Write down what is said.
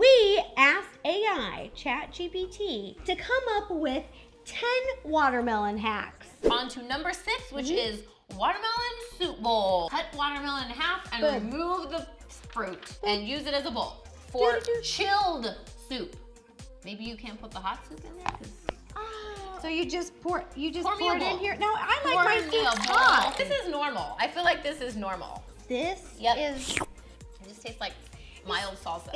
We asked AI, ChatGPT, to come up with 10 watermelon hacks. On to number six, which Mhm. is watermelon soup bowl. Cut watermelon in half and Boom. remove the fruit and use it as a bowl for Do-do-do. chilled soup. Maybe you can't put the hot soup in there. Ah. So you just pour, you just Pour pour, it in here. No, I like Pour my soup hot. This is normal. I feel like this is normal. This Yep. is It just tastes like mild salsa.